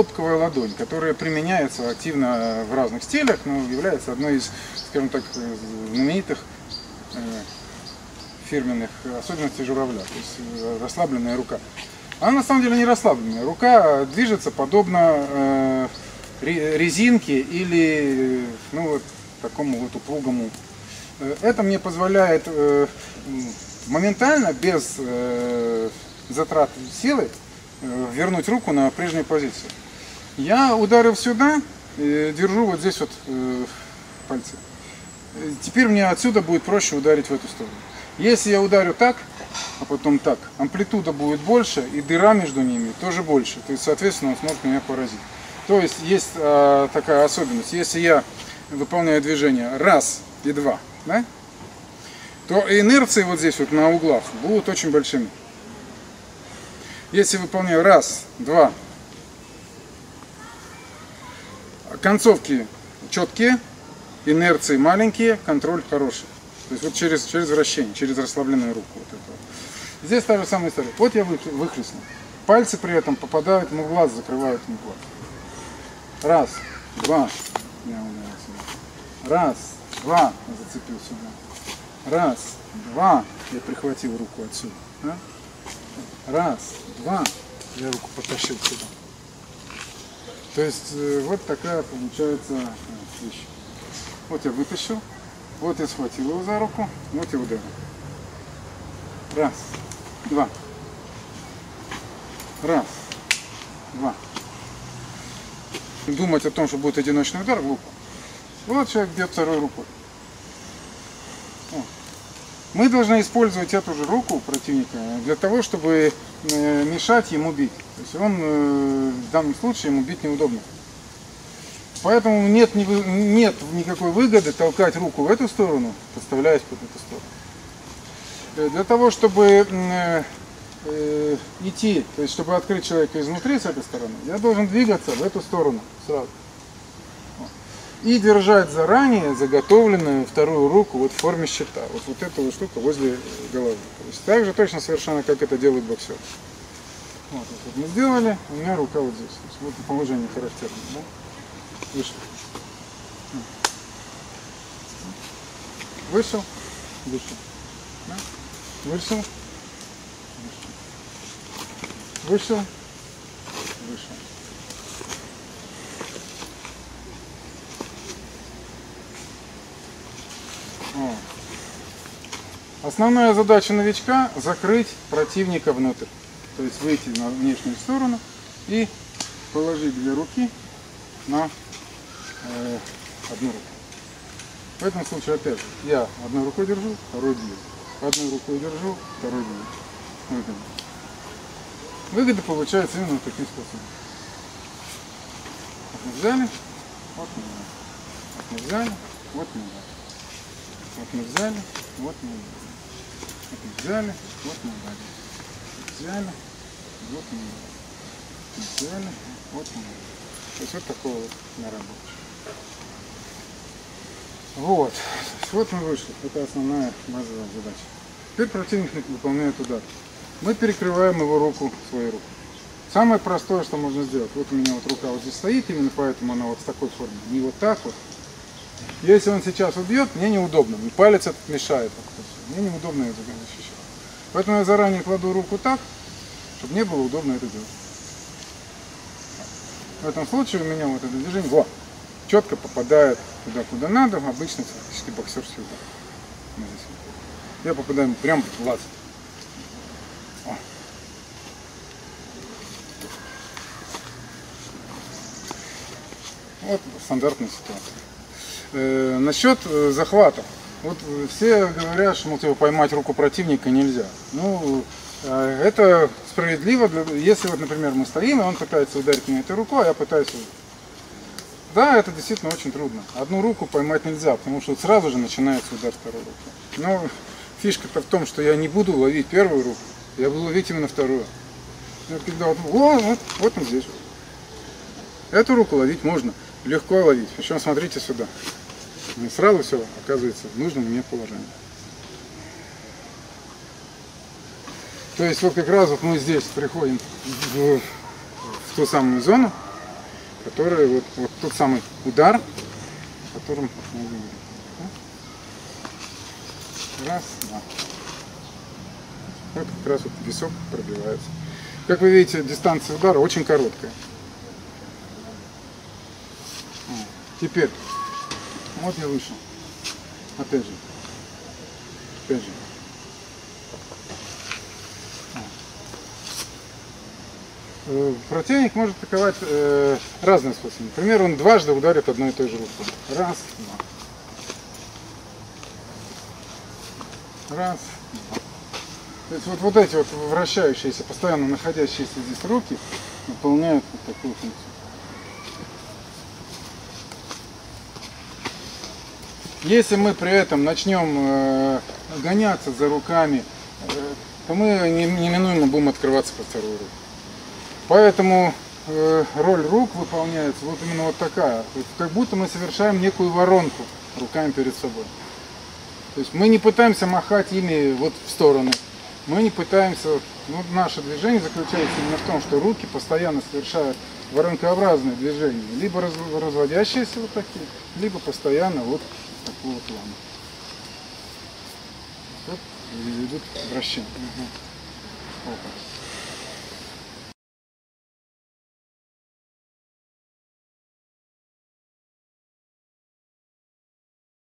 хлопковая ладонь, которая применяется активно в разных стилях, но является одной из, скажем так, знаменитых э, фирменных особенностей журавля, то есть э, расслабленная рука. Она на самом деле не расслабленная. Рука движется подобно э, резинке или ну, вот, такому вот упругому. Это мне позволяет моментально, без затрат силы, вернуть руку на прежнюю позицию. Я ударил сюда, э, держу вот здесь вот э, пальцы. Теперь мне отсюда будет проще ударить в эту сторону. Если я ударю так, а потом так, амплитуда будет больше, и дыра между ними тоже больше. То есть, соответственно, он сможет меня поразить. То есть, есть э, такая особенность. Если я выполняю движение раз и два, да, то инерции вот здесь вот на углах будут очень большими. Если выполняю раз, два, концовки четкие, инерции маленькие, контроль хороший. То есть вот через, через вращение, через расслабленную руку. Вот это. Здесь та же самая история. Вот я выхлестнул. Пальцы при этом попадают ему глаз, закрывают ему глаз. Раз, два. Раз, два. Я зацепил сюда. Раз, два. Я прихватил руку отсюда. Да? Раз, два. Я руку потащил сюда. То есть э, вот такая получается вещь. Вот я вытащил, вот я схватил его за руку, вот я ударил. Раз, два. Раз, два. Думать о том, что будет одиночный удар, глупо. Вот человек бьет второй рукой. Мы должны использовать эту же руку противника для того, чтобы мешать ему бить. То есть он э, в данном случае ему бить неудобно. Поэтому нет, нет никакой выгоды толкать руку в эту сторону, подставляясь под эту сторону. Э, для того, чтобы э, э, идти, то есть чтобы открыть человека изнутри с этой стороны, я должен двигаться в эту сторону сразу. И держать заранее заготовленную вторую руку вот в форме щита. Вот, вот эту вот штуку возле головы. То есть так же точно совершенно, как это делает боксер. Вот, вот мы сделали, у меня рука вот здесь. Есть вот положение характерное. Да? Вышел. Вышел. Вышел. Да? Вышел. Вышел. Вышел. О. Основная задача новичка закрыть противника внутрь. То есть выйти на внешнюю сторону и положить две руки на э, одну руку. В этом случае опять я одной рукой держу, второй бью. Одной рукой держу, второй бью. Вот Выгода получается именно таким способом. Вот мы взяли, вот мы Вот мы взяли, вот мы Вот мы взяли, вот мы Вот мы взяли, вот мы Взяли, вот мы Взяли, вот мы То есть вот такого вот наработки. Вот. Вот мы вышли. Это основная базовая задача. Теперь противник выполняет удар. Мы перекрываем его руку своей рукой. Самое простое, что можно сделать. Вот у меня вот рука вот здесь стоит, именно поэтому она вот в такой форме. Не вот так вот. Если он сейчас убьет, мне неудобно. И палец этот мешает. Мне неудобно это защищать. Поэтому я заранее кладу руку так, чтобы мне было удобно это делать. В этом случае у меня вот это движение, во, четко попадает туда, куда надо, обычный классический боксерский удар. Я попадаю прямо в глаз. Вот стандартная ситуация. Э, насчет э, захвата. Вот все говорят, что мол, типа, поймать руку противника нельзя. Ну, э, это справедливо, для, если вот, например, мы стоим, и он пытается ударить меня этой рукой, а я пытаюсь да, это действительно очень трудно. Одну руку поймать нельзя, потому что сразу же начинается удар второй руки. Но фишка-то в том, что я не буду ловить первую руку, я буду ловить именно вторую. И вот когда вот, вот, вот он здесь. Эту руку ловить можно, легко ловить. Причем смотрите сюда. И сразу все оказывается в нужном мне положении. То есть вот как раз вот мы здесь приходим в, в ту самую зону, которые вот, вот тот самый удар, о котором мы говорим. Раз, два. Вот как раз вот висок пробивается. Как вы видите, дистанция удара очень короткая. Теперь, вот я вышел. Опять же. Опять же. Э, Противник может атаковать э, разным способом. Например, он дважды ударит одной и той же рукой. Раз, два. Раз, два. То есть вот, вот эти вот вращающиеся, постоянно находящиеся здесь руки выполняют вот такую функцию. Если мы при этом начнем э, гоняться за руками, э, то мы не- неминуемо будем открываться под вторую руку. Поэтому э, роль рук выполняется вот именно вот такая. Как будто мы совершаем некую воронку руками перед собой. То есть мы не пытаемся махать ими вот в стороны. Мы не пытаемся, ну, наше движение заключается именно в том, что руки постоянно совершают воронкообразные движения, либо раз- разводящиеся вот такие, либо постоянно вот такого плана. Вот идут вращения. Опа.